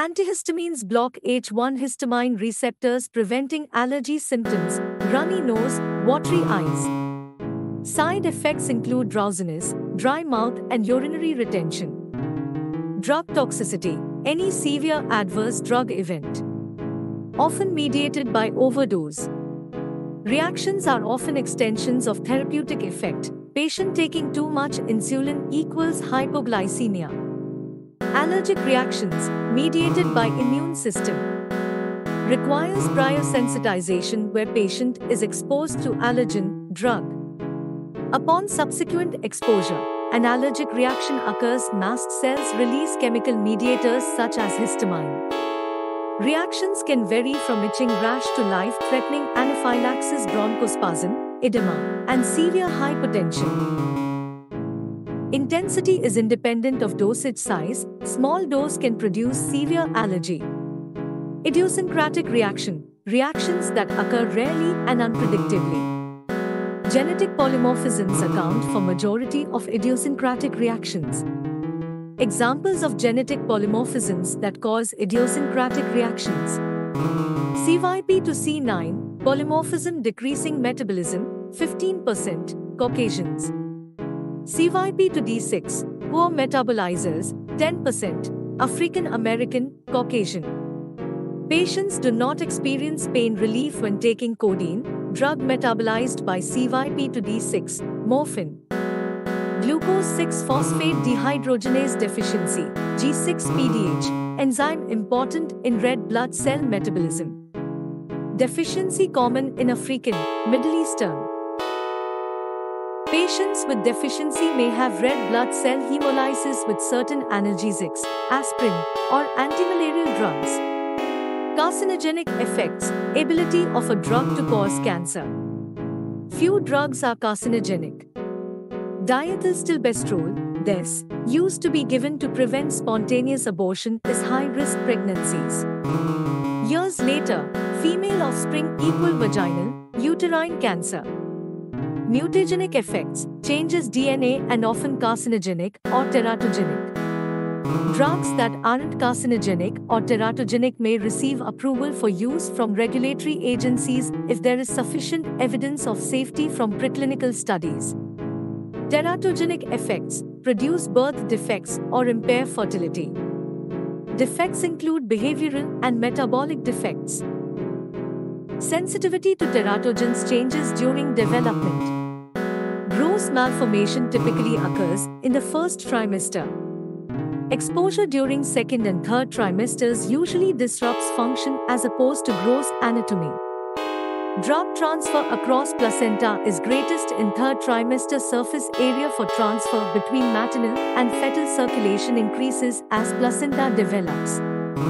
Antihistamines block H1 histamine receptors, preventing allergy symptoms, runny nose, watery eyes. Side effects include drowsiness, dry mouth, and urinary retention. Drug toxicity any severe adverse drug event, often mediated by overdose. Reactions are often extensions of therapeutic effect. Patient taking too much insulin equals hypoglycemia. Allergic reactions, mediated by immune system. Requires prior sensitization where patient is exposed to allergen, drug. Upon subsequent exposure, an allergic reaction occurs mast cells release chemical mediators such as histamine. Reactions can vary from itching rash to life-threatening anaphylaxis bronchospasm, edema, and severe hypertension. Intensity is independent of dosage size, small dose can produce severe allergy. Idiosyncratic reaction, reactions that occur rarely and unpredictably. Genetic polymorphisms account for majority of idiosyncratic reactions. Examples of genetic polymorphisms that cause idiosyncratic reactions. CYP2C9, polymorphism decreasing metabolism, 15%, Caucasians. CYP2D6, poor metabolizers, 10%, African American, Caucasian. Patients do not experience pain relief when taking codeine, drug metabolized by CYP2D6, morphine. Glucose 6 phosphate dehydrogenase deficiency, G6PDH, enzyme important in red blood cell metabolism. Deficiency common in African, Middle Eastern. Patients with deficiency may have red blood cell hemolysis with certain analgesics, aspirin, or antimalarial drugs. Carcinogenic effects, ability of a drug to cause cancer. Few drugs are carcinogenic. Diethylstilbestrol, DES, used to be given to prevent spontaneous abortion is high-risk pregnancies. Years later, female offspring equal vaginal, uterine cancer. Mutagenic effects, changes DNA and often carcinogenic or teratogenic. Drugs that aren't carcinogenic or teratogenic may receive approval for use from regulatory agencies if there is sufficient evidence of safety from preclinical studies. Teratogenic effects produce birth defects or impair fertility. Defects include behavioral and metabolic defects. Sensitivity to teratogens changes during development. Malformation typically occurs in the first trimester. Exposure during second and third trimesters usually disrupts function as opposed to gross anatomy. Drug transfer across placenta is greatest in third trimester surface area for transfer between maternal and fetal circulation increases as placenta develops.